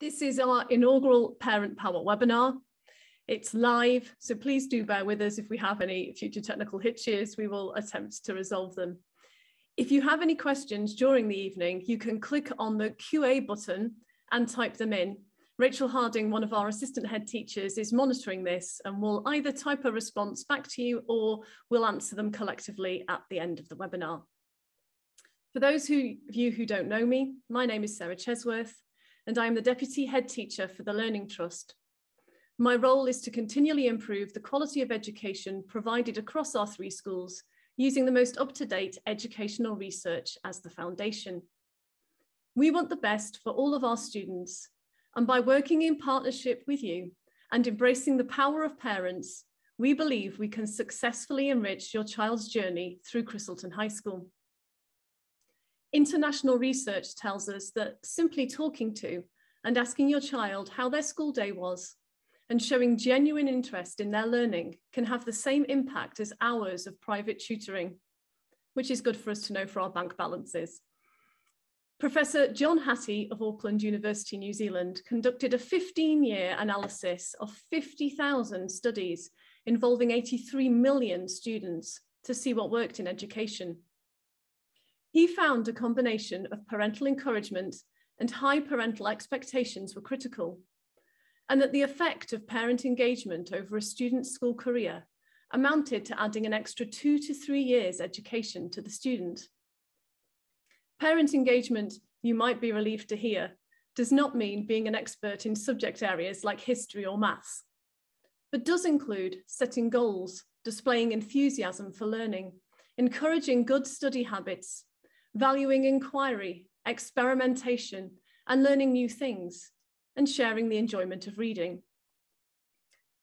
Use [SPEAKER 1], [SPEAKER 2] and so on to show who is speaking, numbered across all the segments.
[SPEAKER 1] This is our inaugural Parent Power webinar. It's live, so please do bear with us if we have any future technical hitches, we will attempt to resolve them. If you have any questions during the evening, you can click on the QA button and type them in. Rachel Harding, one of our assistant head teachers, is monitoring this and will either type a response back to you or we'll answer them collectively at the end of the webinar. For those who, of you who don't know me, my name is Sarah Chesworth and I am the Deputy Head Teacher for the Learning Trust. My role is to continually improve the quality of education provided across our three schools using the most up-to-date educational research as the foundation. We want the best for all of our students, and by working in partnership with you and embracing the power of parents, we believe we can successfully enrich your child's journey through Christleton High School. International research tells us that simply talking to and asking your child how their school day was and showing genuine interest in their learning can have the same impact as hours of private tutoring, which is good for us to know for our bank balances. Professor John Hattie of Auckland University, New Zealand, conducted a 15-year analysis of 50,000 studies involving 83 million students to see what worked in education. He found a combination of parental encouragement and high parental expectations were critical, and that the effect of parent engagement over a student's school career amounted to adding an extra two to three years education to the student. Parent engagement, you might be relieved to hear, does not mean being an expert in subject areas like history or maths, but does include setting goals, displaying enthusiasm for learning, encouraging good study habits, valuing inquiry, experimentation, and learning new things, and sharing the enjoyment of reading.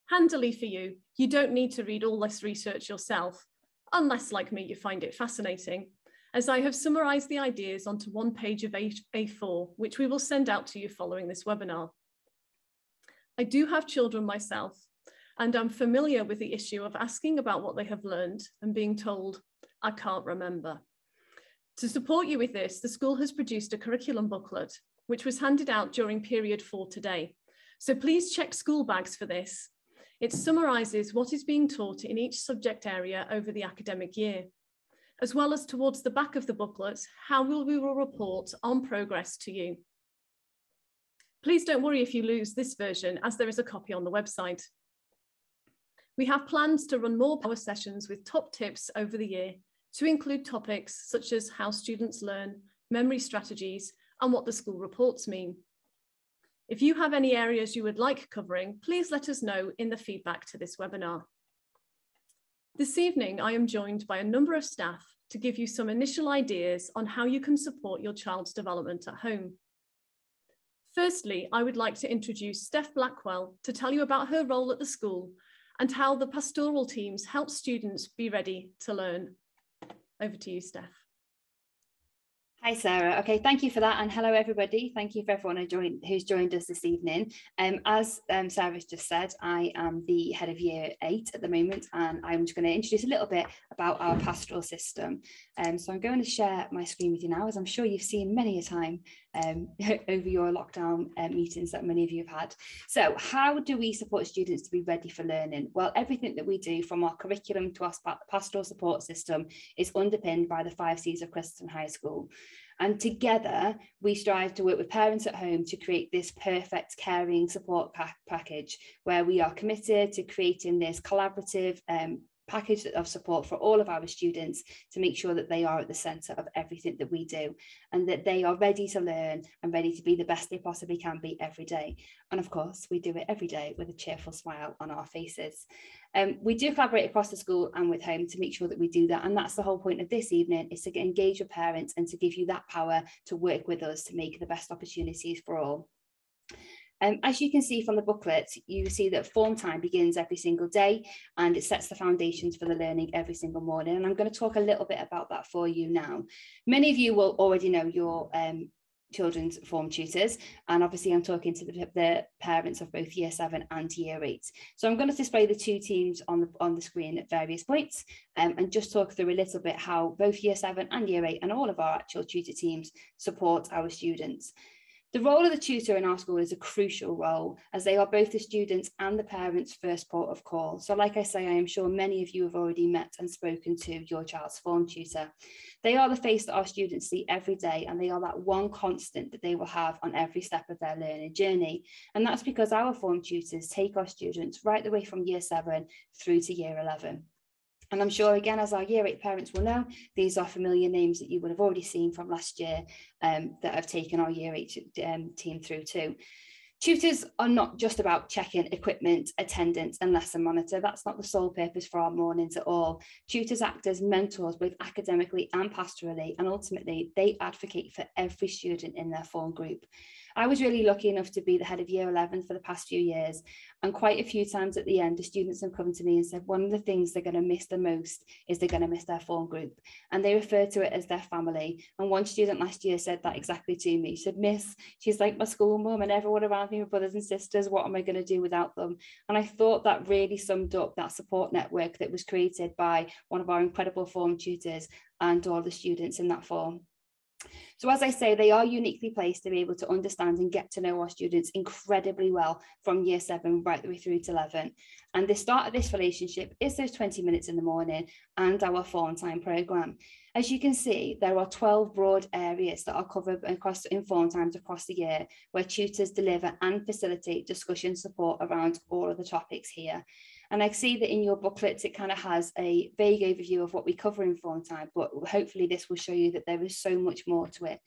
[SPEAKER 1] Handily for you, you don't need to read all this research yourself, unless, like me, you find it fascinating, as I have summarised the ideas onto one page of A4, which we will send out to you following this webinar. I do have children myself, and I'm familiar with the issue of asking about what they have learned and being told, I can't remember. To support you with this, the school has produced a curriculum booklet, which was handed out during period four today. So please check school bags for this. It summarises what is being taught in each subject area over the academic year, as well as towards the back of the booklet, how will we will report on progress to you. Please don't worry if you lose this version as there is a copy on the website. We have plans to run more power sessions with top tips over the year to include topics such as how students learn, memory strategies, and what the school reports mean. If you have any areas you would like covering, please let us know in the feedback to this webinar. This evening, I am joined by a number of staff to give you some initial ideas on how you can support your child's development at home. Firstly, I would like to introduce Steph Blackwell to tell you about her role at the school and how the pastoral teams help students be ready to learn. Over to you, Steph.
[SPEAKER 2] Hi, Sarah. Okay, thank you for that. And hello, everybody. Thank you for everyone who joined, who's joined us this evening. Um, as um, just said, I am the head of year eight at the moment, and I'm just going to introduce a little bit about our pastoral system. Um, so I'm going to share my screen with you now, as I'm sure you've seen many a time um, over your lockdown uh, meetings that many of you have had. So how do we support students to be ready for learning? Well, everything that we do from our curriculum to our pastoral support system is underpinned by the five C's of Christleton High School. And together, we strive to work with parents at home to create this perfect caring support pa package where we are committed to creating this collaborative um, package of support for all of our students to make sure that they are at the centre of everything that we do and that they are ready to learn and ready to be the best they possibly can be every day. And of course, we do it every day with a cheerful smile on our faces. Um, we do collaborate across the school and with home to make sure that we do that. And that's the whole point of this evening is to engage your parents and to give you that power to work with us to make the best opportunities for all. Um, as you can see from the booklet, you see that form time begins every single day and it sets the foundations for the learning every single morning. And I'm going to talk a little bit about that for you now. Many of you will already know your um, children's form tutors and obviously I'm talking to the, the, parents of both year seven and year eight so I'm going to display the two teams on the on the screen at various points um, and just talk through a little bit how both year seven and year eight and all of our actual tutor teams support our students The role of the tutor in our school is a crucial role as they are both the students and the parents' first port of call. So like I say, I am sure many of you have already met and spoken to your child's form tutor. They are the face that our students see every day and they are that one constant that they will have on every step of their learning journey. And that's because our form tutors take our students right the way from year seven through to year 11. And I'm sure, again, as our year eight parents will know, these are familiar names that you would have already seen from last year um, that have taken our year eight um, team through too. Tutors are not just about checking equipment, attendance and lesson monitor. That's not the sole purpose for our mornings at all. Tutors act as mentors both academically and pastorally and ultimately they advocate for every student in their form group. I was really lucky enough to be the head of year 11 for the past few years. And quite a few times at the end, the students have come to me and said, one of the things they're going to miss the most is they're going to miss their form group. And they refer to it as their family. And one student last year said that exactly to me. She said, Miss, she's like my school mum and everyone around me, my brothers and sisters, what am I going to do without them? And I thought that really summed up that support network that was created by one of our incredible form tutors and all the students in that form. So as I say, they are uniquely placed to be able to understand and get to know our students incredibly well from year seven right the way through to 11. And the start of this relationship is those 20 minutes in the morning and our form time programme. As you can see, there are 12 broad areas that are covered across in form times across the year where tutors deliver and facilitate discussion support around all of the topics here. And I see that in your booklets, it kind of has a vague overview of what we cover in form time, but hopefully this will show you that there is so much more to it.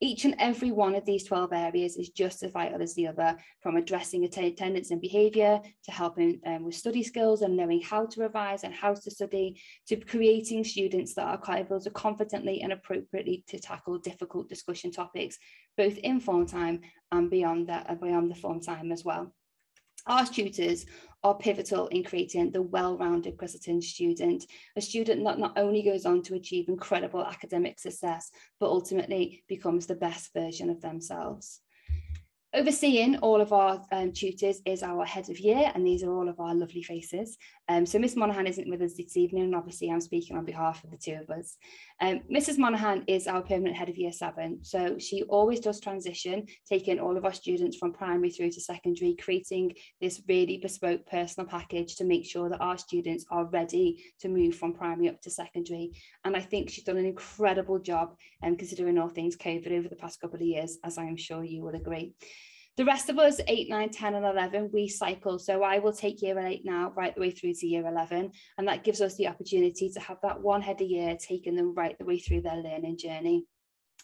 [SPEAKER 2] Each and every one of these 12 areas is just as vital as the other, from addressing attendance and behaviour to helping um, with study skills and knowing how to revise and how to study, to creating students that are able to confidently and appropriately to tackle difficult discussion topics, both in form time and beyond that, and beyond the form time as well. Our tutors are pivotal in creating the well-rounded Christleton student, a student that not only goes on to achieve incredible academic success, but ultimately becomes the best version of themselves. Overseeing all of our um, tutors is our head of year, and these are all of our lovely faces. Um, so Miss Monaghan isn't with us this evening, and obviously I'm speaking on behalf of the two of us. Um, Mrs Monaghan is our permanent head of year seven, so she always does transition, taking all of our students from primary through to secondary, creating this really bespoke personal package to make sure that our students are ready to move from primary up to secondary. And I think she's done an incredible job, um, considering all things COVID over the past couple of years, as I am sure you will agree. The rest of us, 8, 9, 10 and 11, we cycle. So I will take year 8 now right the way through to year 11. And that gives us the opportunity to have that one head a year taking them right the way through their learning journey.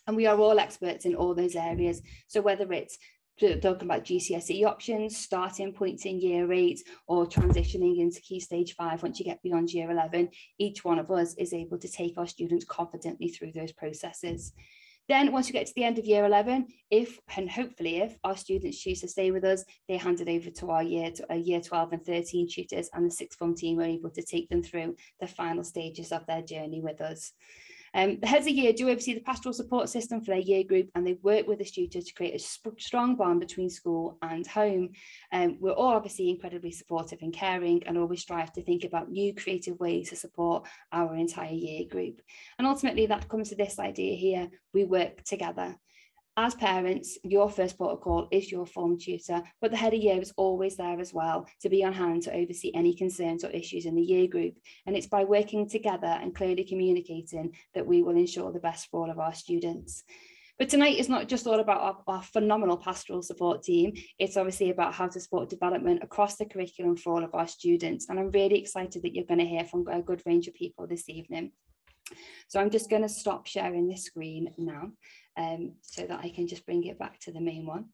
[SPEAKER 2] And we are all experts in all those areas. So whether it's talking about GCSE options, starting points in year eight, or transitioning into key stage five once you get beyond year 11, each one of us is able to take our students confidently through those processes. Then once you get to the end of year 11, if and hopefully if our students choose to stay with us, they hand it over to our year, to, uh, year 12 and 13 tutors and the sixth form team are able to take them through the final stages of their journey with us. Um, the heads of year do oversee the pastoral support system for their year group and they work with the tutor to create a strong bond between school and home. Um, we're all obviously incredibly supportive and caring and always strive to think about new creative ways to support our entire year group. And ultimately that comes to this idea here, we work together. As parents, your first protocol is your form tutor, but the head of year is always there as well to be on hand to oversee any concerns or issues in the year group. And it's by working together and clearly communicating that we will ensure the best for all of our students. But tonight is not just all about our, our, phenomenal pastoral support team. It's obviously about how to support development across the curriculum for all of our students. And I'm really excited that you're going to hear from a good range of people this evening. So I'm just going to stop sharing this screen now um, so that I can just bring it back to the main one.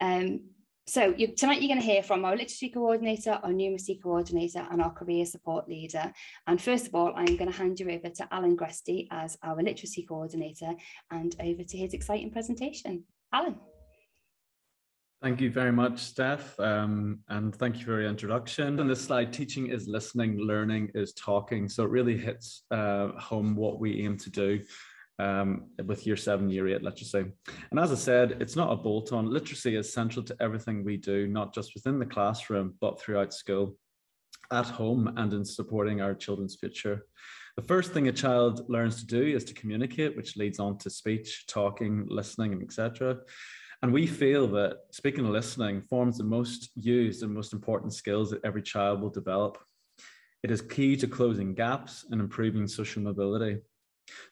[SPEAKER 2] Um, so you, tonight you're going to hear from our literacy coordinator, our numeracy coordinator and our career support leader. And first of all, I'm going to hand you over to Alan Gresty as our literacy coordinator and over to his exciting presentation. Alan.
[SPEAKER 3] Thank you very much, Steph, um, and thank you for your introduction. On this slide, teaching is listening, learning is talking. So it really hits uh, home what we aim to do um, with year seven, year eight literacy. And as I said, it's not a bolt on. Literacy is central to everything we do, not just within the classroom, but throughout school, at home, and in supporting our children's future. The first thing a child learns to do is to communicate, which leads on to speech, talking, listening, and etc. And we feel that speaking and listening forms the most used and most important skills that every child will develop. It is key to closing gaps and improving social mobility.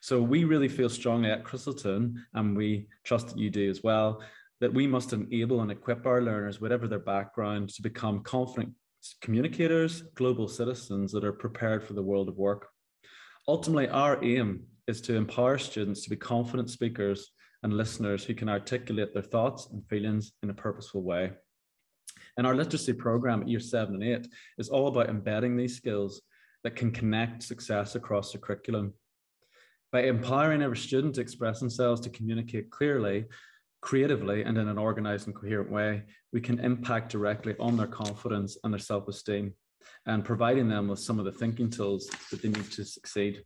[SPEAKER 3] So we really feel strongly at Christleton, and we trust that you do as well, that we must enable and equip our learners, whatever their background, to become confident communicators, global citizens that are prepared for the world of work. Ultimately, our aim is to empower students to be confident speakers and listeners who can articulate their thoughts and feelings in a purposeful way. And our literacy program at year seven and eight is all about embedding these skills that can connect success across the curriculum. By empowering every student to express themselves, to communicate clearly, creatively, and in an organized and coherent way, we can impact directly on their confidence and their self esteem and providing them with some of the thinking tools that they need to succeed.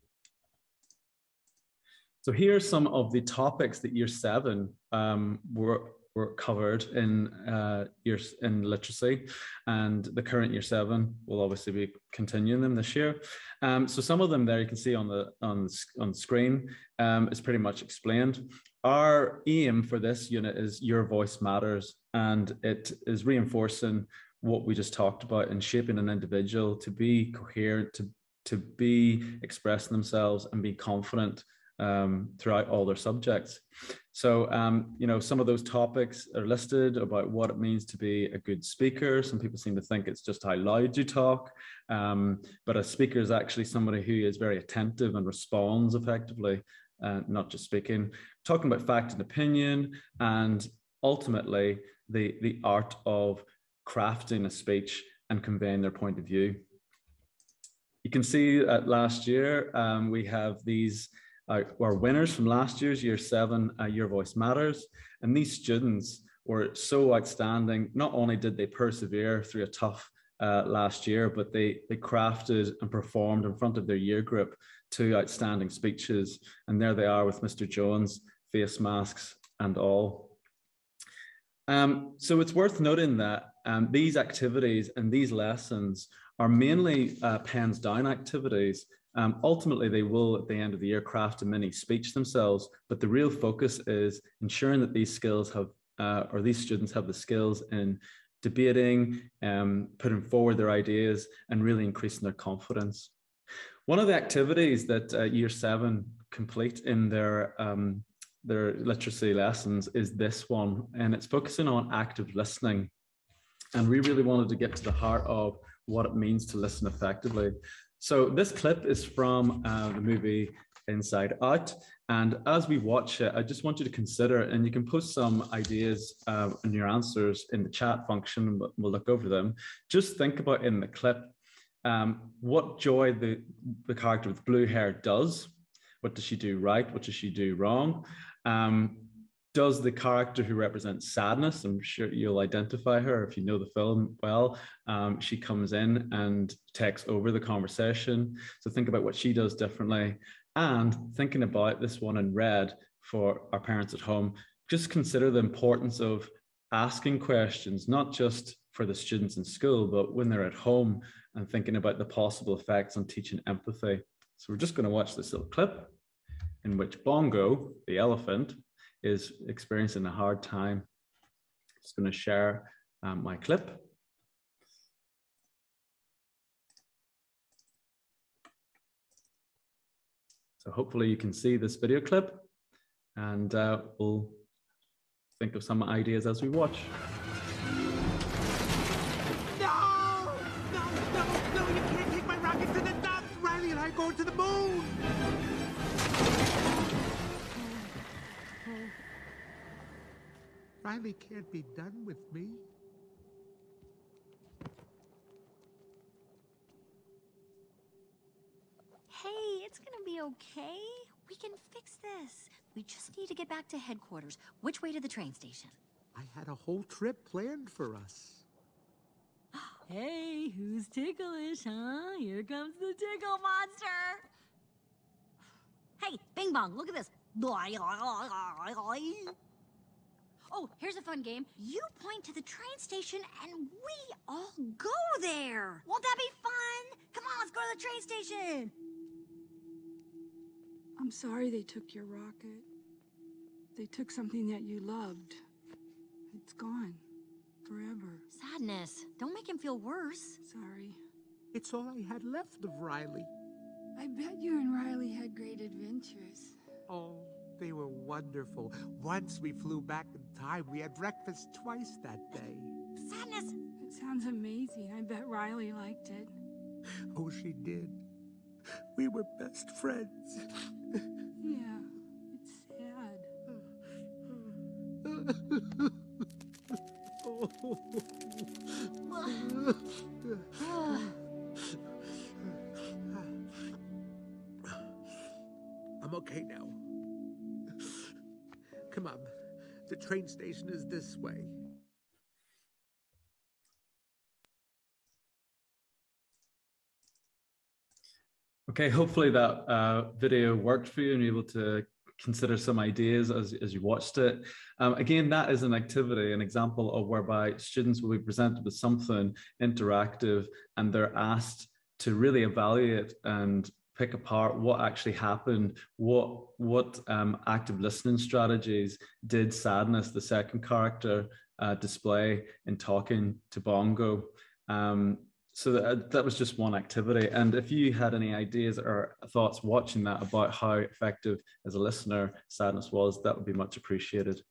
[SPEAKER 3] So here are some of the topics that year seven um, were, were covered in uh, years in literacy, and the current year seven will obviously be continuing them this year. Um, so some of them there you can see on the on on screen um, is pretty much explained. Our aim for this unit is your voice matters, and it is reinforcing what we just talked about and shaping an individual to be coherent, to to be expressing themselves and be confident um, throughout all their subjects. So, um, you know, some of those topics are listed about what it means to be a good speaker. Some people seem to think it's just how loud you talk, um, but a speaker is actually somebody who is very attentive and responds effectively, uh, not just speaking. Talking about fact and opinion, and ultimately the the art of crafting a speech and conveying their point of view. You can see that last year um, we have these were winners from last year's year seven uh, Your Voice Matters. And these students were so outstanding. Not only did they persevere through a tough uh, last year, but they, they crafted and performed in front of their year group two outstanding speeches. And there they are with Mr. Jones, face masks and all. Um, so it's worth noting that um, these activities and these lessons are mainly uh, pens down activities um, ultimately, they will, at the end of the year, craft a mini speech themselves, but the real focus is ensuring that these skills have, uh, or these students have the skills in debating, um, putting forward their ideas, and really increasing their confidence. One of the activities that uh, year seven complete in their um, their literacy lessons is this one, and it's focusing on active listening. And we really wanted to get to the heart of what it means to listen effectively. So this clip is from uh, the movie Inside Out. And as we watch it, I just want you to consider, and you can post some ideas uh, and your answers in the chat function, we'll look over them. Just think about in the clip um, what Joy, the, the character with blue hair, does. What does she do right? What does she do wrong? Um, does the character who represents sadness, I'm sure you'll identify her if you know the film well, um, she comes in and takes over the conversation. So think about what she does differently. And thinking about this one in red for our parents at home, just consider the importance of asking questions, not just for the students in school, but when they're at home and thinking about the possible effects on teaching empathy. So we're just going to watch this little clip in which Bongo, the elephant, is experiencing a hard time. I'm Just going to share um, my clip. So hopefully you can see this video clip and uh, we'll think of some ideas as we watch.
[SPEAKER 4] Riley can't be done with me.
[SPEAKER 5] Hey, it's gonna be okay. We can fix this. We just need to get back to headquarters. Which way to the train station?
[SPEAKER 4] I had a whole trip planned for us.
[SPEAKER 5] Hey, who's ticklish, huh? Here comes the tickle monster. Hey, Bing Bong, look at this. Oh, here's a fun game. You point to the train station and we all go there. Won't that be fun? Come on, let's go to the train station.
[SPEAKER 6] I'm sorry they took your rocket. They took something that you loved. It's gone. Forever.
[SPEAKER 5] Sadness. Don't make him feel worse.
[SPEAKER 6] Sorry.
[SPEAKER 4] It's all I had left of Riley.
[SPEAKER 6] I bet you and Riley had great adventures.
[SPEAKER 4] Oh, they were wonderful. Once we flew back in time, we had breakfast twice that day.
[SPEAKER 5] Sadness.
[SPEAKER 6] It sounds amazing. I bet Riley liked it.
[SPEAKER 4] Oh, she did. We were best friends.
[SPEAKER 6] Yeah, it's sad.
[SPEAKER 4] I'm okay now. Train station is this way.
[SPEAKER 3] Okay, hopefully that uh, video worked for you and you're able to consider some ideas as, as you watched it. Um, again, that is an activity, an example of whereby students will be presented with something interactive and they're asked to really evaluate and pick apart what actually happened, what what um, active listening strategies did sadness, the second character, uh, display in talking to Bongo. Um, so that, that was just one activity. And if you had any ideas or thoughts watching that about how effective as a listener sadness was, that would be much appreciated.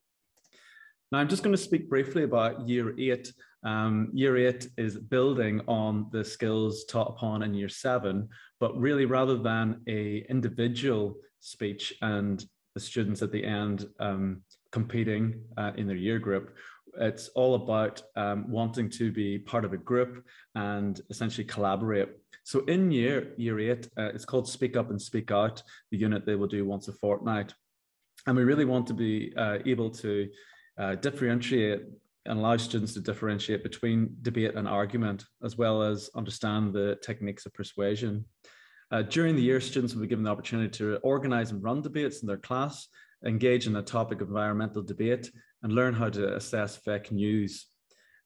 [SPEAKER 3] Now, I'm just going to speak briefly about year eight. Um, year eight is building on the skills taught upon in year seven, but really rather than a individual speech and the students at the end um, competing uh, in their year group, it's all about um, wanting to be part of a group and essentially collaborate. So in year year eight, uh, it's called Speak Up and Speak Out, the unit they will do once a fortnight. And we really want to be uh, able to uh, differentiate and allow students to differentiate between debate and argument, as well as understand the techniques of persuasion. Uh, during the year, students will be given the opportunity to organize and run debates in their class, engage in a topic of environmental debate, and learn how to assess fake news.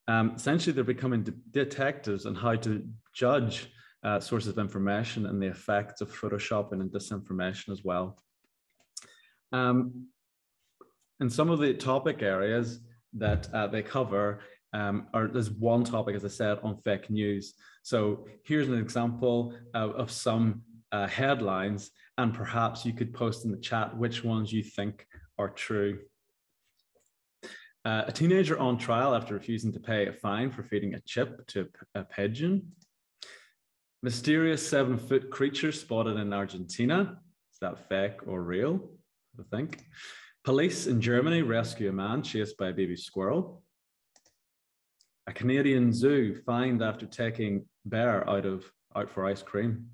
[SPEAKER 3] Um, essentially, they're becoming de detectives on how to judge uh, sources of information and the effects of photoshopping and disinformation as well. Um, and some of the topic areas that uh, they cover um, are there's one topic, as I said, on fake news. So here's an example uh, of some uh, headlines, and perhaps you could post in the chat which ones you think are true. Uh, a teenager on trial after refusing to pay a fine for feeding a chip to a, a pigeon. Mysterious seven foot creature spotted in Argentina. Is that fake or real? I think. Police in Germany rescue a man chased by a baby squirrel. A Canadian zoo fined after taking bear out of out for ice cream.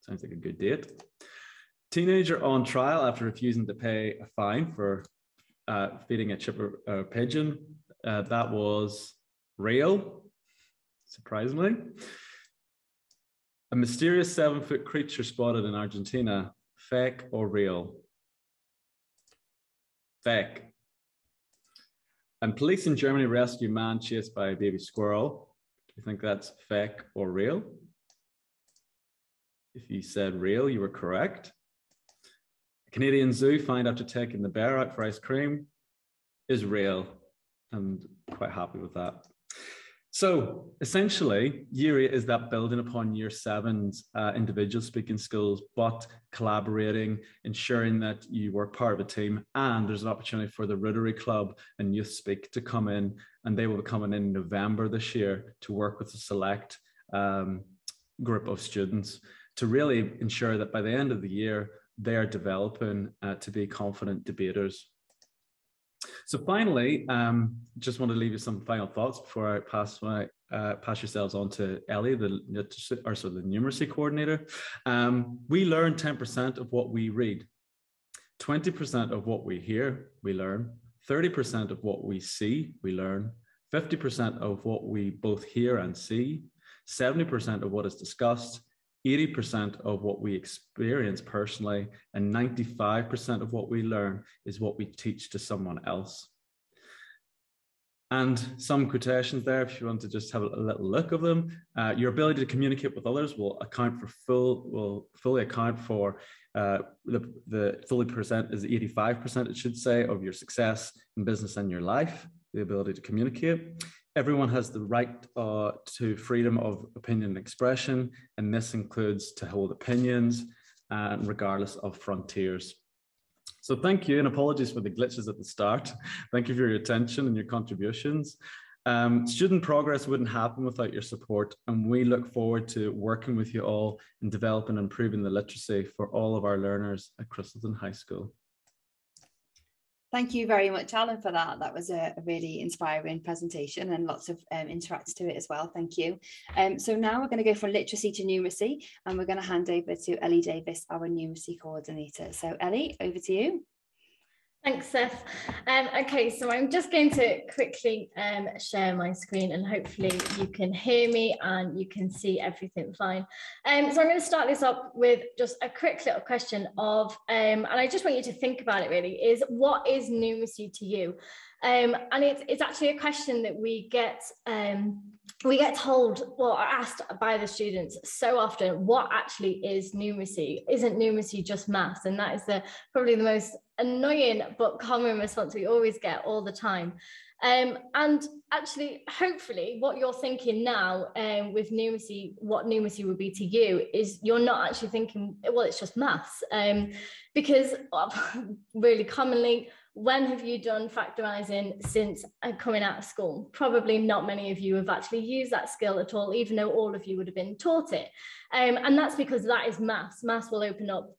[SPEAKER 3] Sounds like a good date. Teenager on trial after refusing to pay a fine for uh, feeding a chipper uh, pigeon. Uh, that was real, surprisingly. A mysterious seven foot creature spotted in Argentina, fake or real? Fake. And police in Germany rescue man chased by a baby squirrel. Do you think that's fake or real? If you said real, you were correct. A Canadian zoo find after taking the bear out for ice cream is real. I'm quite happy with that. So essentially, year eight is that building upon year seven's uh, individual speaking skills, but collaborating, ensuring that you work part of a team. And there's an opportunity for the Rotary Club and Youth Speak to come in, and they will be coming in November this year to work with a select um, group of students to really ensure that by the end of the year, they are developing uh, to be confident debaters. So finally, um, just want to leave you some final thoughts before I pass my uh, pass yourselves on to Ellie, the or so the numeracy coordinator. Um, we learn 10% of what we read, 20% of what we hear, we learn, 30% of what we see, we learn, 50% of what we both hear and see, 70% of what is discussed, 80% of what we experience personally and 95% of what we learn is what we teach to someone else. And some quotations there, if you want to just have a little look of them. Uh, your ability to communicate with others will account for full, will fully account for uh, the, the fully percent is 85%, it should say, of your success in business and your life. the ability to communicate. Everyone has the right uh, to freedom of opinion and expression, and this includes to hold opinions, regardless of frontiers. So thank you and apologies for the glitches at the start. Thank you for your attention and your contributions. Um, student progress wouldn't happen without your support, and we look forward to working with you all in developing and improving the literacy for all of our learners at Christleton High School.
[SPEAKER 2] Thank you very much, Alan, for that. That was a, really inspiring presentation and lots of um, interacts to it as well. Thank you. Um, so now we're going to go from literacy to numeracy, and we're going to hand over to Ellie Davis, our numeracy coordinator. So Ellie, over to you.
[SPEAKER 7] Thanks, Steph. Um, okay, so I'm just going to quickly um, share my screen and hopefully you can hear me and you can see everything fine. Um, so I'm going to start this up with just a quick little question of, um, and I just want you to think about it really, is what is numeracy to you? Um, and it's, it's actually a question that we get um, we get told, well, asked by the students so often, what actually is numeracy? Isn't numeracy just maths? And that is the probably the most annoying but common response we always get all the time. Um, and actually, hopefully, what you're thinking now um, with numeracy, what numeracy would be to you, is you're not actually thinking, well, it's just maths. Um, because really commonly, when have you done factorizing since uh, coming out of school? Probably not many of you have actually used that skill at all, even though all of you would have been taught it. Um, and that's because that is maths. Maths will open up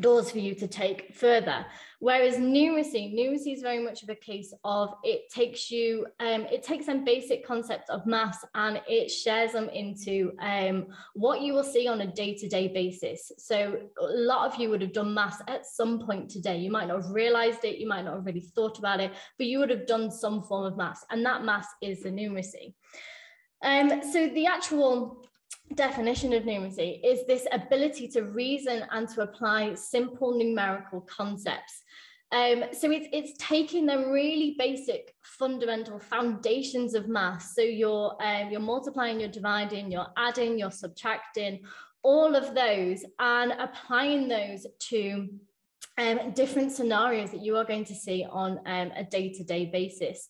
[SPEAKER 7] doors for you to take further. Whereas numeracy, numeracy is very much of a case of it takes you, um, it takes some basic concepts of maths and it shares them into um, what you will see on a day-to-day basis. So a lot of you would have done maths at some point today. You might not have realized it, you might not have really thought about it, but you would have done some form of maths and that maths is the numeracy. Um, so the actual definition of numeracy is this ability to reason and to apply simple numerical concepts. Um, so it's, it's taking the really basic fundamental foundations of maths. So you're, um, you're multiplying, you're dividing, you're adding, you're subtracting, all of those and applying those to um, different scenarios that you are going to see on um, a day-to-day -day basis.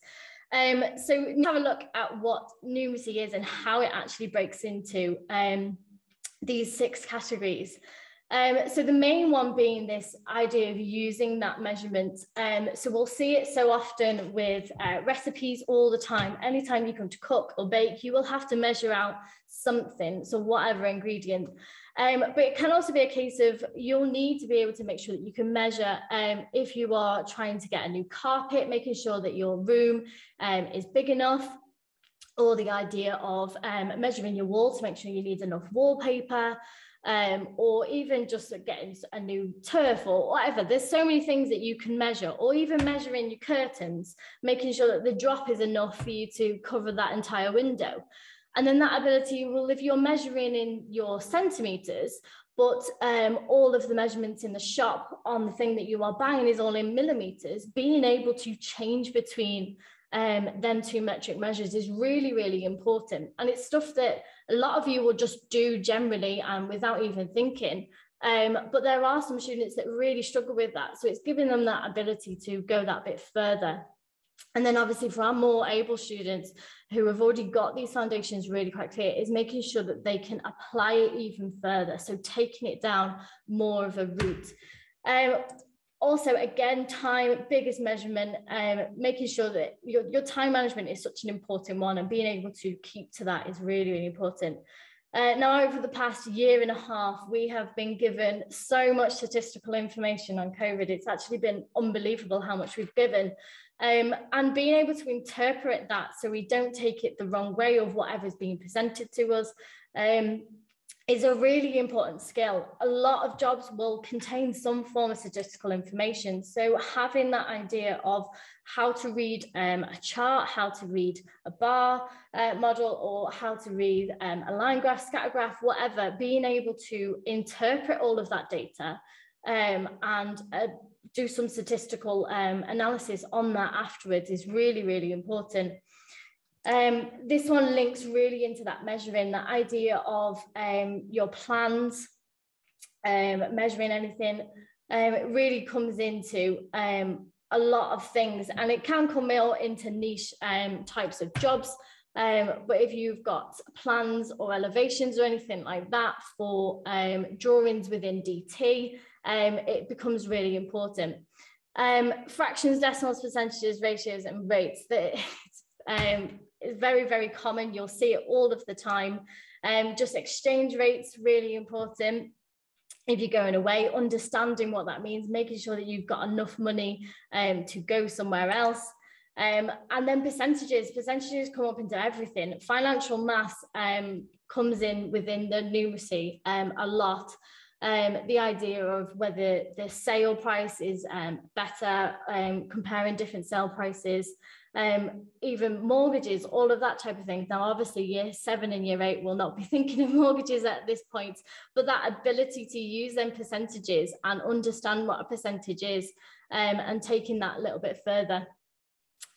[SPEAKER 7] Um, so have a look at what numeracy is and how it actually breaks into um, these six categories. Um, so the main one being this idea of using that measurement. Um, so we'll see it so often with uh, recipes all the time. Anytime you come to cook or bake, you will have to measure out something, so whatever ingredient. Um, but it can also be a case of you'll need to be able to make sure that you can measure um, if you are trying to get a new carpet, making sure that your room um, is big enough, or the idea of um, measuring your wall to make sure you need enough wallpaper, um, or even just getting a new turf or whatever. There's so many things that you can measure, or even measuring your curtains, making sure that the drop is enough for you to cover that entire window. And then that ability will, if you're measuring in your centimeters, but um, all of the measurements in the shop on the thing that you are buying is all in millimeters, being able to change between um, them two metric measures is really, really important. And it's stuff that a lot of you will just do generally and without even thinking. Um, but there are some students that really struggle with that. So it's giving them that ability to go that bit further. And then obviously for our more able students who have already got these foundations really quite clear is making sure that they can apply it even further. So taking it down more of a route. Um, also, again, time, biggest measurement, um, making sure that your, your time management is such an important one and being able to keep to that is really, really important. Uh, now, over the past year and a half, we have been given so much statistical information on COVID. It's actually been unbelievable how much we've given. Um, and being able to interpret that so we don't take it the wrong way of whatever's being presented to us um, is a really important skill. A lot of jobs will contain some form of statistical information. So having that idea of how to read um, a chart, how to read a bar uh, model, or how to read um, a line graph, scatter graph, whatever, being able to interpret all of that data um, and uh, do some statistical um, analysis on that afterwards is really, really important. Um, this one links really into that measuring, that idea of um, your plans, um, measuring anything, um, it really comes into um, a lot of things and it can come more into niche um, types of jobs. But if you've got plans or elevations or anything like that for drawings within DT, it becomes really important. Fractions, decimals, percentages, ratios, and rates. That um, very, very common. You'll see it all of the time. Um, just exchange rates, really important. If you're going away, understanding what that means, making sure that you've got enough money um, to go somewhere else. Um, and then percentages, percentages come up into everything. Financial math um, comes in within the numeracy um, a lot um, the idea of whether the sale price is um, better, comparing different sale prices, um, even mortgages, all of that type of thing. Now, obviously, year seven and year eight will not be thinking of mortgages at this point, but that ability to use them percentages and understand what a percentage is um, and taking that a little bit further.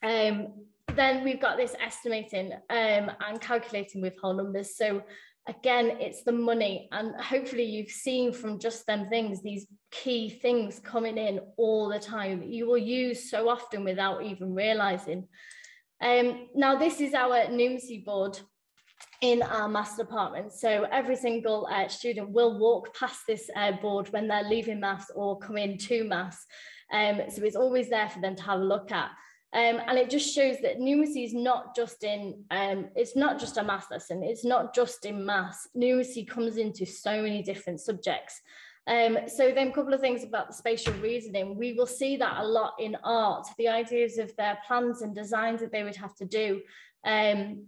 [SPEAKER 7] Um, then we've got this estimating um, and calculating with whole numbers. So again, it's the money. And hopefully you've seen from just them things, these key things coming in all the time that you will use so often without even realizing. Um, now, this is our numeracy board in our maths department. So every single uh, student will walk past this uh, board when they're leaving maths or coming to maths. Um, so it's always there for them to have a look at. Um, and it just shows that numeracy is not just in, um, it's not just a math lesson, it's not just in maths. Numeracy comes into so many different subjects. Um, so then a couple of things about the spatial reasoning. We will see that a lot in art, the ideas of their plans and designs that they would have to do um,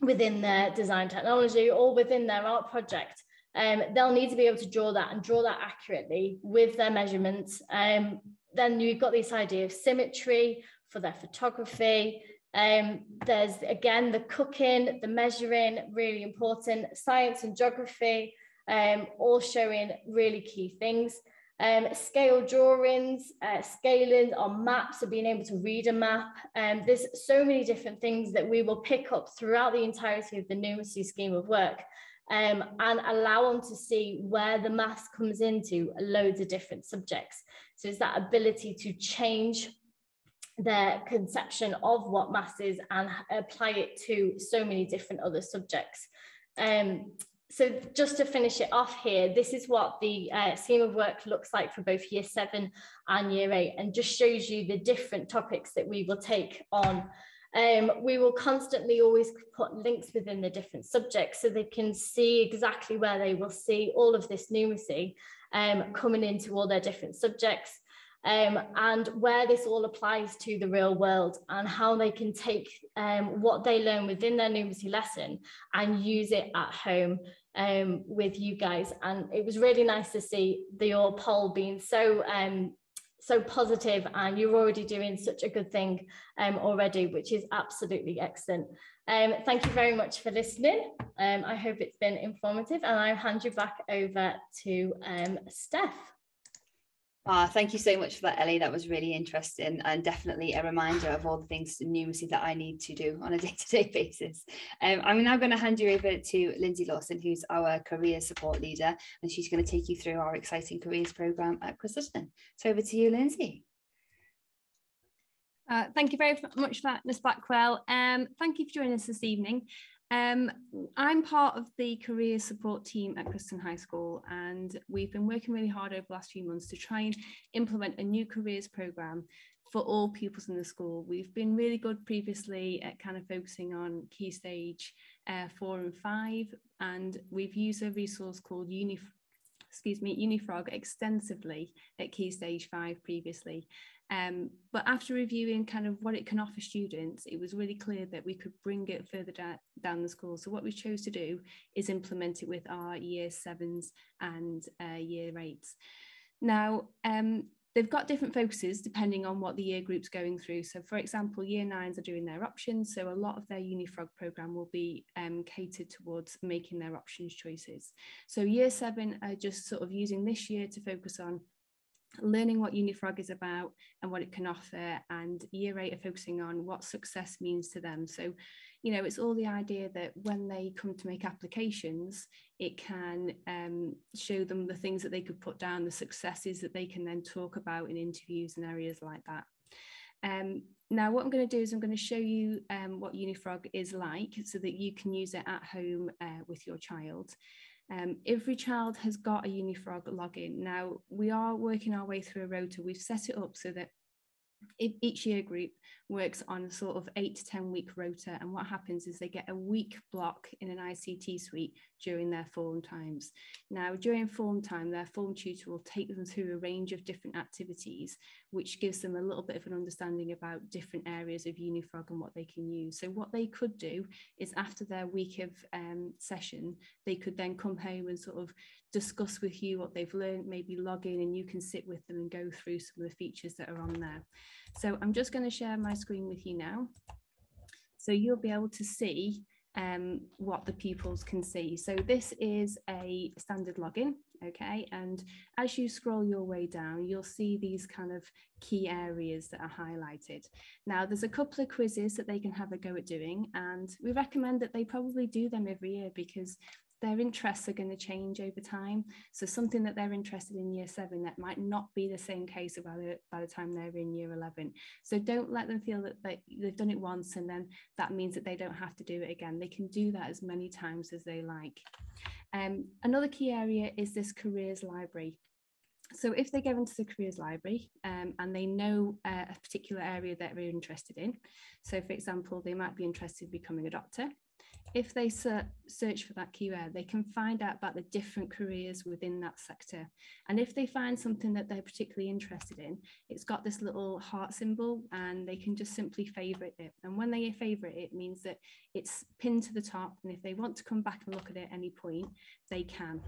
[SPEAKER 7] within their design technology or within their art project. Um, they'll need to be able to draw that and draw that accurately with their measurements. Um, then you've got this idea of symmetry, for their photography. Um, there's again the cooking, the measuring, really important, science and geography, um, all showing really key things. Um, scale drawings, uh, scaling on maps, or being able to read a map. Um, there's so many different things that we will pick up throughout the entirety of the numeracy scheme of work um, and allow them to see where the maths comes into loads of different subjects. So it's that ability to change their conception of what maths is and apply it to so many different other subjects. Um, so just to finish it off here, this is what the uh, scheme of work looks like for both year seven and year eight and just shows you the different topics that we will take on. Um, we will constantly always put links within the different subjects so they can see exactly where they will see all of this numeracy um, coming into all their different subjects um, and where this all applies to the real world and how they can take um, what they learn within their numeracy lesson and use it at home um, with you guys. And it was really nice to see the your poll being so um, so positive and you're already doing such a good thing um, already, which is absolutely excellent. Um, thank you very much for listening. I hope it's been informative and I'll hand you back over to Steph.
[SPEAKER 2] Ah, thank you so much for that, Ellie. That was really interesting and definitely a reminder of all the things numeracy that I need to do on a day-to-day basis. Um, I'm now going to hand you over to Lindsay Lawson, who's our career support leader, and she's going to take you through our exciting careers programme at Chris So over to you, Lindsay.
[SPEAKER 8] Uh, thank you very much for that, Ms Blackwell. Um, thank you for joining us this evening. Um, I'm part of the career support team at Christleton High School, and we've been working really hard over the last few months to try and implement a new careers programme for all pupils in the school. We've been really good previously at kind of focusing on key stage uh, four and five, and we've used a resource called Uni, excuse me, Unifrog extensively at key stage five previously. Um, but after reviewing kind of what it can offer students, it was really clear that we could bring it further da down the school. So what we chose to do is implement it with our year sevens and uh, year eights. Now, um, they've got different focuses depending on what the year group's going through. So for example, year nines are doing their options. So a lot of their Unifrog program will be um, catered towards making their options choices. So year seven are just sort of using this year to focus on learning what Unifrog is about and what it can offer, and year eight are focusing on what success means to them. So, you know, it's all the idea that when they come to make applications, it can um, show them the things that they could put down, the successes that they can then talk about in interviews and areas like that. Um, now, what I'm going to do is I'm going to show you um, what Unifrog is like so that you can use it at home uh, with your child. Um, every child has got a Unifrog login. Now, we are working our way through a rota. We've set it up so that each year group works on sort of eight to 10 week rota. And what happens is they get a week block in an ICT suite during their form times. Now, during form time, their form tutor will take them through a range of different activities, which gives them a little bit of an understanding about different areas of Unifrog and what they can use. So what they could do is after their week of um, session, they could then come home and sort of discuss with you what they've learned, maybe log in and you can sit with them and go through some of the features that are on there. So I'm just going to share my screen with you now. So you'll be able to see um, what the pupils can see. So this is a standard login, okay? And as you scroll your way down, you'll see these kind of key areas that are highlighted. Now, there's a couple of quizzes that they can have a go at doing, and we recommend that they probably do them every year because their interests are going to change over time. So something that they're interested in year seven, that might not be the same case by the, by the time they're in year 11. So don't let them feel that they, they've done it once and then that means that they don't have to do it again. They can do that as many times as they like. Um, another key area is this careers library. So if they go into the careers library um, and they know uh, a particular area that they're interested in, so for example, they might be interested in becoming a doctor, if they search for that keyword, they can find out about the different careers within that sector. And if they find something that they're particularly interested in, it's got this little heart symbol and they can just simply favorite it. And when they favorite it, it means that it's pinned to the top. And if they want to come back and look at it at any point, they can.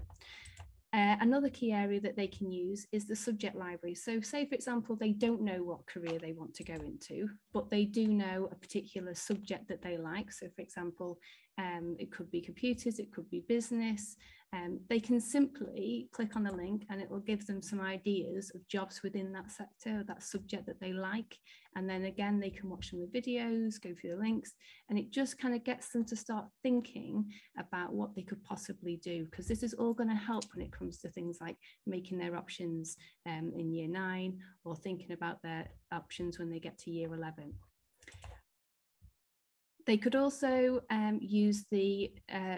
[SPEAKER 8] Uh, another key area that they can use is the subject library. So say, for example, they don't know what career they want to go into, but they do know a particular subject that they like. So for example, um, it could be computers, it could be business. Um, they can simply click on the link and it will give them some ideas of jobs within that sector, that subject that they like. And then again, they can watch some of the videos, go through the links, and it just kind of gets them to start thinking about what they could possibly do. Because this is all going to help when it comes to things like making their options um, in year nine or thinking about their options when they get to year 11. They could also um, use the uh,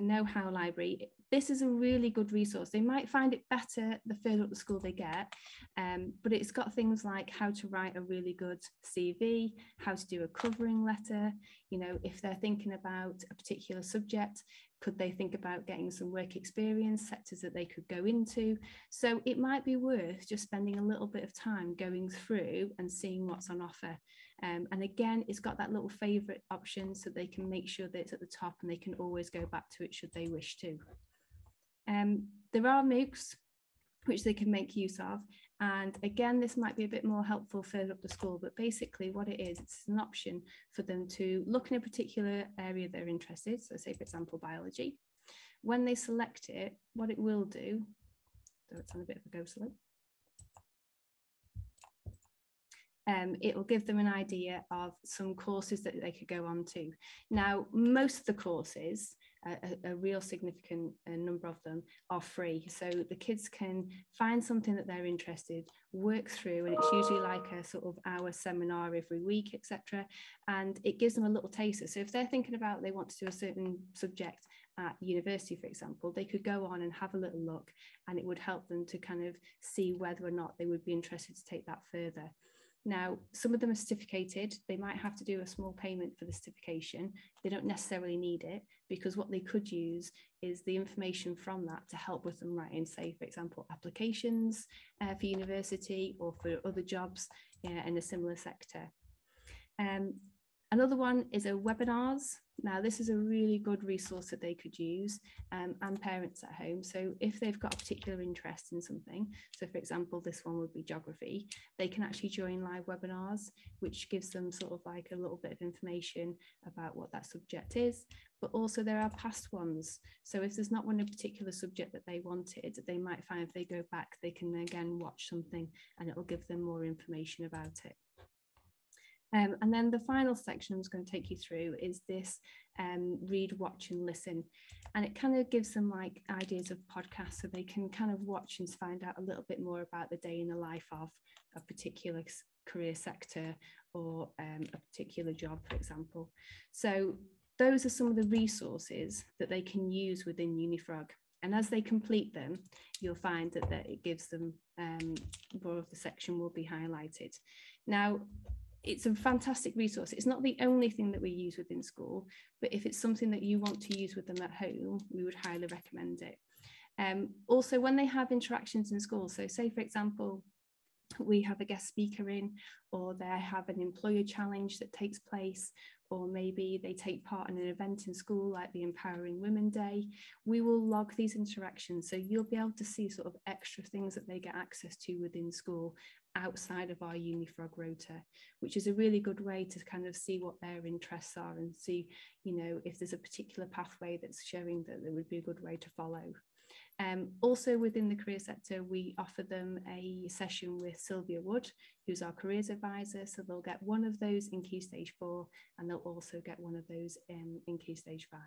[SPEAKER 8] know-how library. This is a really good resource. They might find it better the further up the school they get, um, but it's got things like how to write a really good CV, how to do a covering letter. You know, if they're thinking about a particular subject, could they think about getting some work experience, sectors that they could go into? So it might be worth just spending a little bit of time going through and seeing what's on offer. Um, and again, it's got that little favorite option so they can make sure that it's at the top and they can always go back to it should they wish to. Um, there are MOOCs which they can make use of. And again, this might be a bit more helpful further up the school, but basically what it is, it's an option for them to look in a particular area they're interested. So say, for example, biology. When they select it, what it will do, so it's on a bit of a go slow, um, it will give them an idea of some courses that they could go on to. Now, most of the courses, a, a real significant uh, number of them, are free. So the kids can find something that they're interested, work through, and it's usually like a sort of hour seminar every week, etc. And it gives them a little taster. So if they're thinking about they want to do a certain subject at university, for example, they could go on and have a little look, and it would help them to kind of see whether or not they would be interested to take that further. Now, some of them are certificated. They might have to do a small payment for the certification. They don't necessarily need it because what they could use is the information from that to help with them writing, say, for example, applications uh, for university or for other jobs in a similar sector. Um, another one is a webinars. Now, this is a really good resource that they could use um, and parents at home. So if they've got a particular interest in something, so for example, this one would be geography, they can actually join live webinars, which gives them sort of like a little bit of information about what that subject is. But also there are past ones. So if there's not one in particular subject that they wanted, they might find if they go back, they can again watch something and it'll give them more information about it. Um, and then the final section I'm going to take you through is this um, read, watch, and listen. And it kind of gives them like ideas of podcasts so they can kind of watch and find out a little bit more about the day in the life of a particular career sector or um, a particular job, for example. So those are some of the resources that they can use within Unifrog. And as they complete them, you'll find that, that it gives them um, more of the section will be highlighted. Now, it's a fantastic resource. It's not the only thing that we use within school, but if it's something that you want to use with them at home, we would highly recommend it. Um, also, when they have interactions in school, so say, for example, we have a guest speaker in, or they have an employer challenge that takes place, or maybe they take part in an event in school like the Empowering Women Day, we will log these interactions. So you'll be able to see sort of extra things that they get access to within school outside of our Unifrog rota, which is a really good way to kind of see what their interests are and see, you know, if there's a particular pathway that's showing that there would be a good way to follow. Um, also within the career sector, we offer them a session with Sylvia Wood, who's our careers advisor. So they'll get one of those in Key Stage 4 and they'll also get one of those in, in Key Stage 5.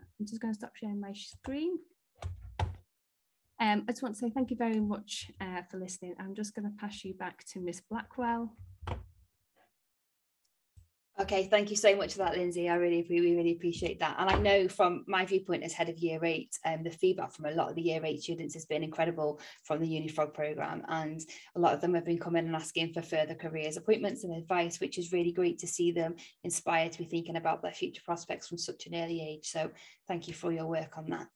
[SPEAKER 8] I'm just going to stop sharing my screen. Um, I just want to say thank you very much uh, for listening. I'm just going to pass you back to Miss Blackwell.
[SPEAKER 2] Okay, thank you so much for that, Lindsay. I really, really, really appreciate that. And I know from my viewpoint as head of year eight, um, the feedback from a lot of the year eight students has been incredible from the Unifrog programme. And a lot of them have been coming and asking for further careers appointments and advice, which is really great to see them inspired to be thinking about their future prospects from such an early age. So thank you for your work on that.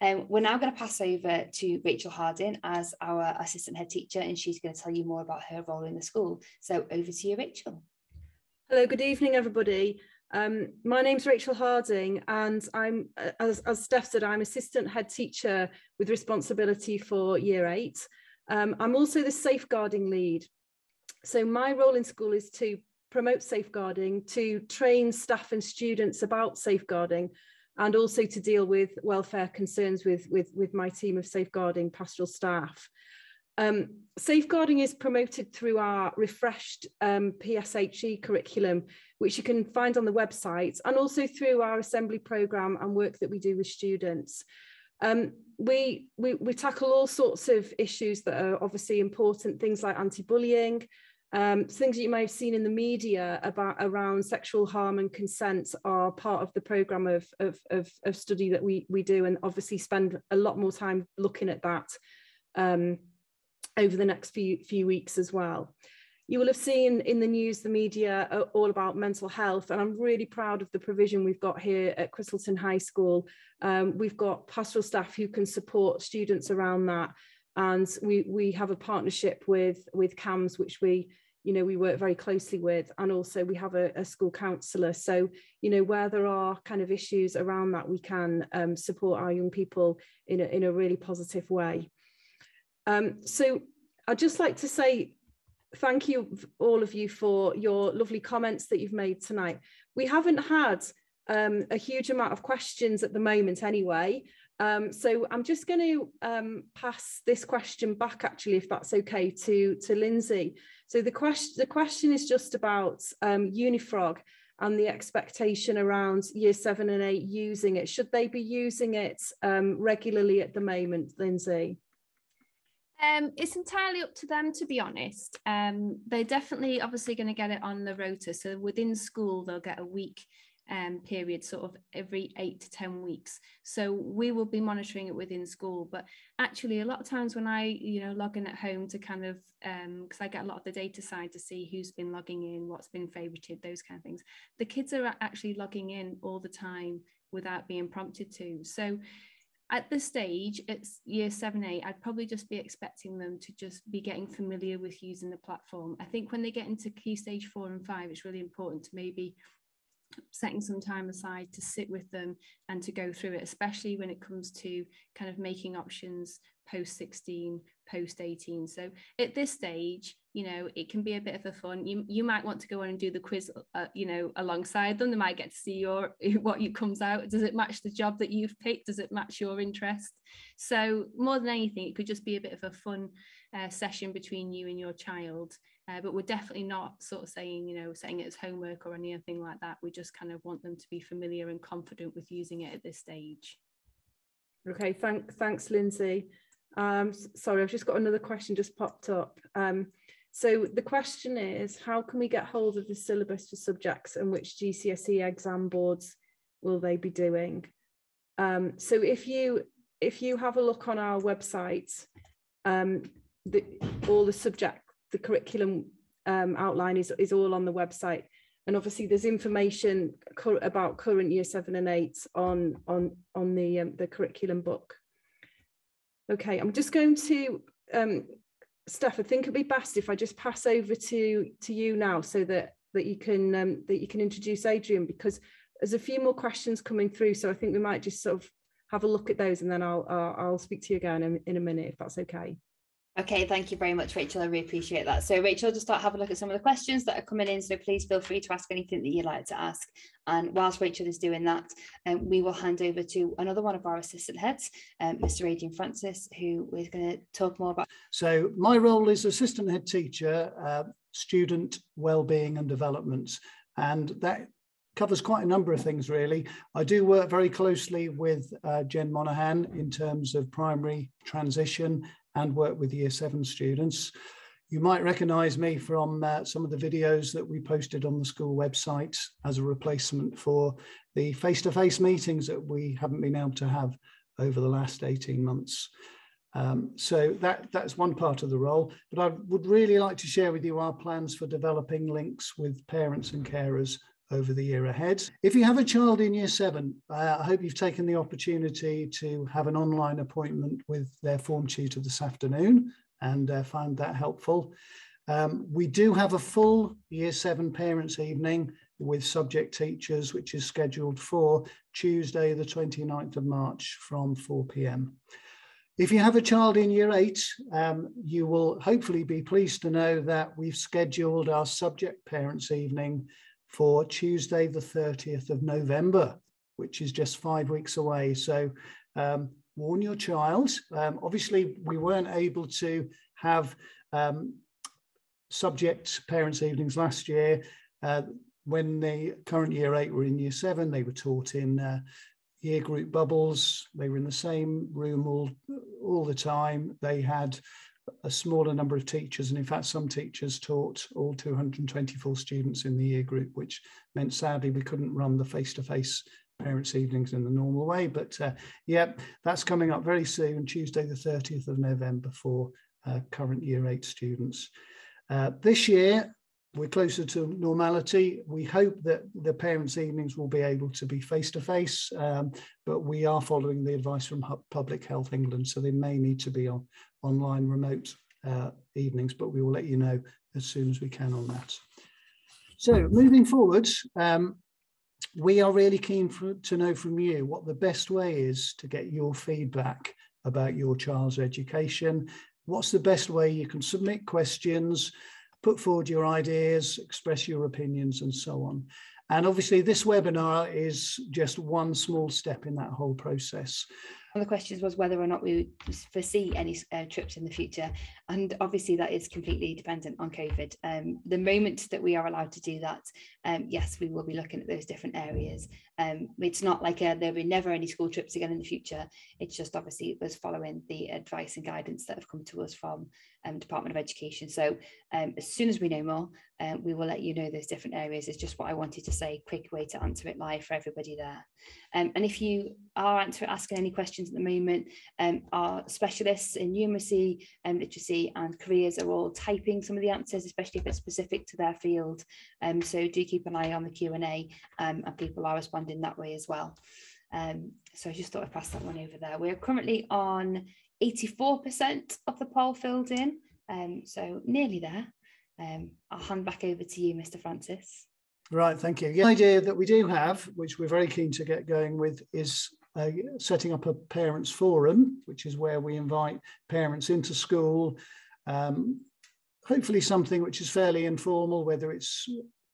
[SPEAKER 2] Um, we're now going to pass over to Rachel Harding as our assistant head teacher, and she's going to tell you more about her role in the school. So over to you, Rachel.
[SPEAKER 9] Hello, good evening, everybody. Um, my name's Rachel Harding, and I'm, as, as Steph said, I'm assistant head teacher with responsibility for year eight. Um, I'm also the safeguarding lead. So my role in school is to promote safeguarding, to train staff and students about safeguarding, and also to deal with welfare concerns with, with, with my team of safeguarding pastoral staff. Um, safeguarding is promoted through our refreshed um, PSHE curriculum, which you can find on the website, and also through our assembly programme and work that we do with students. Um, we, we, we tackle all sorts of issues that are obviously important, things like anti-bullying, um, things that you may have seen in the media about around sexual harm and consent are part of the programme of, of, of, of, study that we, we do and obviously spend a lot more time looking at that um, over the next few, few weeks as well. You will have seen in the news, the media, all about mental health, and I'm really proud of the provision we've got here at Christleton High School. Um, we've got pastoral staff who can support students around that, and we we have a partnership with with CAMHS, which we you know we work very closely with, and also we have a, a school counsellor. So you know where there are kind of issues around that, we can um, support our young people in a in a really positive way. Um, so I'd just like to say thank you all of you for your lovely comments that you've made tonight. We haven't had um, a huge amount of questions at the moment anyway. Um, so I'm just going to um, pass this question back actually, if that's okay, to, to Lindsay. So the question, the question is just about um, Unifrog and the expectation around year seven and eight using it. Should they be using it um, regularly at the moment, Lindsay?
[SPEAKER 8] Um, it's entirely up to them, to be honest. Um, they're definitely obviously going to get it on the rota. So within school, they'll get a week um, period, sort of every eight to 10 weeks. So we will be monitoring it within school. But actually, a lot of times when I, you know, log in at home to kind of, because um, I get a lot of the data side to see who's been logging in, what's been favorited, those kind of things, the kids are actually logging in all the time without being prompted to. So at this stage, it's year seven, eight, I'd probably just be expecting them to just be getting familiar with using the platform. I think when they get into key stage four and five, it's really important to maybe setting some time aside to sit with them and to go through it, especially when it comes to kind of making options post 16, post 18. So at this stage, you know, it can be a bit of a fun. You, you might want to go on and do the quiz, uh, you know, alongside them. They might get to see your what you comes out. Does it match the job that you've picked? Does it match your interest? So more than anything, it could just be a bit of a fun uh, session between you and your child. Uh, but we're definitely not sort of saying, you know, saying it as homework or anything like that. We just kind of want them to be familiar and confident with using it at this stage.
[SPEAKER 9] Okay, thank, thanks, Lindsay. Um, sorry, I've just got another question just popped up. Um, So the question is, how can we get hold of the syllabus for subjects and which GCSE exam boards will they be doing? Um, so if you if you have a look on our website, um, the, all the subject, the curriculum um, outline is, is all on the website. And obviously there's information about current year seven and eight on, on, on the, um, the curriculum book. Okay, I'm just going to, um, Steph, I think it'd be best if I just pass over to, to you now so that, that you can um, that you can introduce Adrian because there's a few more questions coming through. So I think we might just sort of have a look at those and then I'll, I'll, I'll speak to you again in, in a minute if that's okay.
[SPEAKER 2] Okay, thank you very much, Rachel. I really appreciate that. So, Rachel, just start have a look at some of the questions that are coming in. So, please feel free to ask anything that you'd like to ask. And whilst Rachel is doing that, um, we will hand over to another one of our assistant heads, um, Mr. Adrian Francis, who is going to talk more about.
[SPEAKER 10] So, my role is assistant head teacher, uh, student well-being and development, and that covers quite a number of things really. I do work very closely with uh, Jen Monaghan in terms of primary transition and work with year seven students. You might recognize me from uh, some of the videos that we posted on the school website as a replacement for the face-to-face -face meetings that we haven't been able to have over the last 18 months. Um, so that, that's one part of the role, but I would really like to share with you our plans for developing links with parents and carers over the year ahead. If you have a child in year seven, uh, I hope you've taken the opportunity to have an online appointment with their form tutor this afternoon and uh, find that helpful. Um, we do have a full year seven parents evening with subject teachers, which is scheduled for Tuesday, the 29th of March from 4 p.m. If you have a child in year eight, um, you will hopefully be pleased to know that we've scheduled our subject parents evening for Tuesday, the 30th of November, which is just five weeks away. So um, warn your child. Um, obviously, we weren't able to have um, subject parents' evenings last year. Uh, when the current year eight were in year seven, they were taught in uh, year group bubbles. They were in the same room all, all the time. They had a smaller number of teachers. And in fact, some teachers taught all 224 students in the year group, which meant sadly we couldn't run the face-to-face parents' evenings in the normal way. But uh, yeah, that's coming up very soon, Tuesday, the 30th of November for uh, current year eight students. Uh, this year, we're closer to normality. We hope that the parents' evenings will be able to be face to face, but we are following the advice from Public Health England, so they may need to be on online remote uh, evenings, but we will let you know as soon as we can on that. So moving forward, um, we are really keen for, to know from you what the best way is to get your feedback about your child's education. What's the best way you can submit questions, put forward your ideas, express your opinions and so on. And obviously this webinar is just one small step in that whole process.
[SPEAKER 2] One of the questions was whether or not we foresee any uh, trips in the future. And obviously that is completely dependent on COVID. Um, the moment that we are allowed to do that, um, yes, we will be looking at those different areas. Um, it's not like a, there will be never any school trips again in the future. It's just obviously it was following the advice and guidance that have come to us from um, Department of Education. So um, as soon as we know more, uh, we will let you know those different areas. It's just what I wanted to say, quick way to answer it live for everybody there. Um, and if you are answer, asking any questions at the moment, um, our specialists in numeracy and literacy and careers are all typing some of the answers, especially if it's specific to their field. Um, so do keep an eye on the Q&A um, and people are responding that way as well. Um, so I just thought I'd pass that one over there. We're currently on 84% of the poll filled in, um, so nearly there. Um, I'll hand back over to you, Mr. Francis.
[SPEAKER 10] Right, thank you. The idea that we do have, which we're very keen to get going with, is uh, setting up a parents forum, which is where we invite parents into school. Um, hopefully something which is fairly informal, whether it's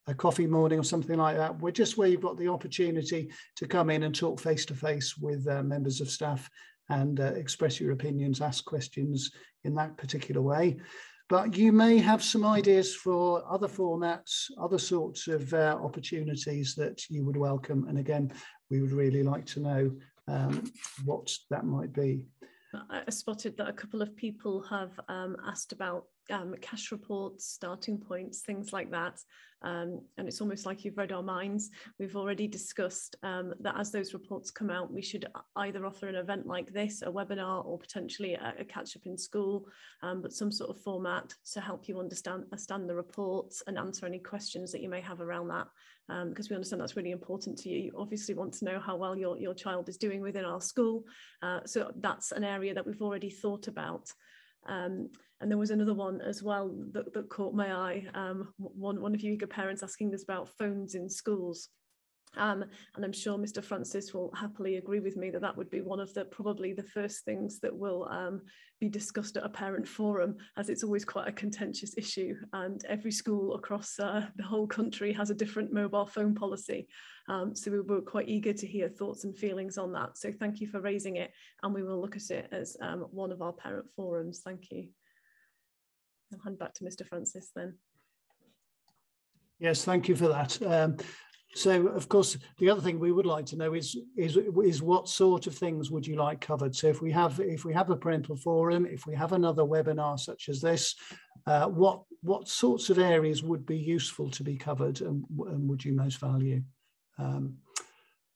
[SPEAKER 10] a coffee morning or something like that. We're just where you've got the opportunity to come in and talk face to face with uh, members of staff and uh, express your opinions, ask questions in that particular way. But you may have some ideas for other formats, other sorts of uh, opportunities that you would welcome. And again, we would really like to know um, what that might be.
[SPEAKER 1] I spotted that a couple of people have um, asked about um, cash reports, starting points, things like that. Um, and it's almost like you've read our minds. We've already discussed um, that as those reports come out, we should either offer an event like this, a webinar, or potentially a, a catch up in school, um, but some sort of format to help you understand, understand the reports and answer any questions that you may have around that. Because um, we understand that's really important to you. You obviously want to know how well your, your child is doing within our school. Uh, so that's an area that we've already thought about. Um, and there was another one as well that, that caught my eye. Um, one, one of you eager parents asking us about phones in schools. Um, and I'm sure Mr. Francis will happily agree with me that that would be one of the probably the first things that will um, be discussed at a parent forum, as it's always quite a contentious issue. And every school across uh, the whole country has a different mobile phone policy. Um, so we were quite eager to hear thoughts and feelings on that. So thank you for raising it, and we will look at it as um, one of our parent forums. Thank you. I'll hand back to Mr. Francis then.
[SPEAKER 10] Yes, thank you for that. Um, so, of course, the other thing we would like to know is, is is what sort of things would you like covered? So, if we have if we have a parental forum, if we have another webinar such as this, uh, what what sorts of areas would be useful to be covered and, and would you most value? Um,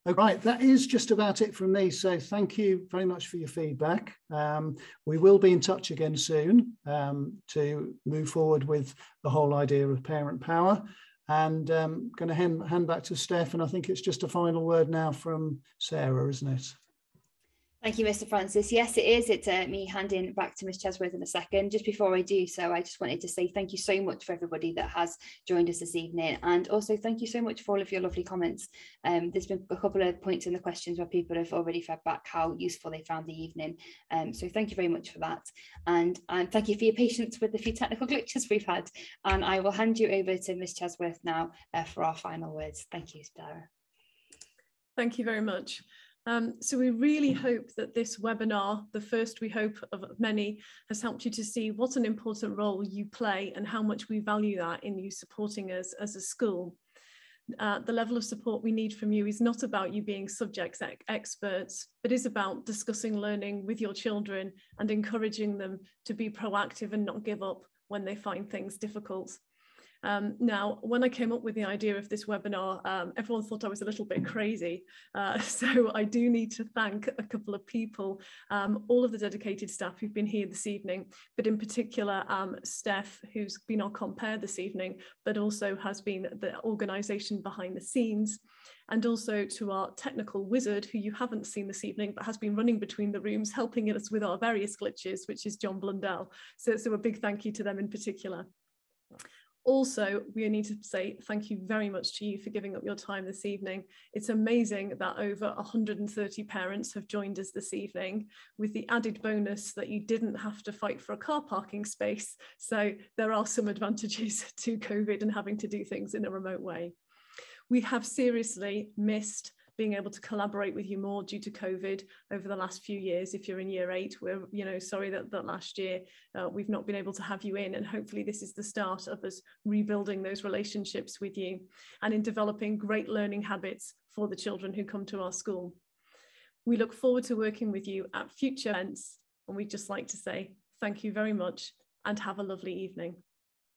[SPEAKER 10] Right, that is just about it from me. So thank you very much for your feedback. Um, we will be in touch again soon um, to move forward with the whole idea of parent power. And um, going to hand, hand back to Steph, and I think it's just a final word now from Sarah, isn't it?
[SPEAKER 2] Thank you, Mr. Francis. Yes, it is. It's uh, me handing back to Ms. Chesworth in a second. Just before I do so, I just wanted to say thank you so much for everybody that has joined us this evening. And also thank you so much for all of your lovely comments. Um, there's been a couple of points in the questions where people have already fed back how useful they found the evening. Um, so thank you very much for that. And, and thank you for your patience with the few technical glitches we've had. And I will hand you over to Ms. Chesworth now uh, for our final words. Thank you, Sarah.
[SPEAKER 1] Thank you very much. Um, so we really hope that this webinar, the first we hope of many, has helped you to see what an important role you play and how much we value that in you supporting us as a school. Uh, the level of support we need from you is not about you being subject experts, but is about discussing learning with your children and encouraging them to be proactive and not give up when they find things difficult. Um, now, when I came up with the idea of this webinar, um, everyone thought I was a little bit crazy. Uh, so I do need to thank a couple of people, um, all of the dedicated staff who've been here this evening, but in particular, um, Steph, who's been our compare this evening, but also has been the organisation behind the scenes and also to our technical wizard, who you haven't seen this evening, but has been running between the rooms, helping us with our various glitches, which is John Blundell. So, so a big thank you to them in particular. Also, we need to say thank you very much to you for giving up your time this evening. It's amazing that over 130 parents have joined us this evening with the added bonus that you didn't have to fight for a car parking space. So there are some advantages to COVID and having to do things in a remote way. We have seriously missed being able to collaborate with you more due to COVID over the last few years. If you're in year eight, we're, you know, sorry that, that last year uh, we've not been able to have you in. And hopefully this is the start of us rebuilding those relationships with you and in developing great learning habits for the children who come to our school. We look forward to working with you at future events. And we'd just like to say thank you very much and have a lovely evening.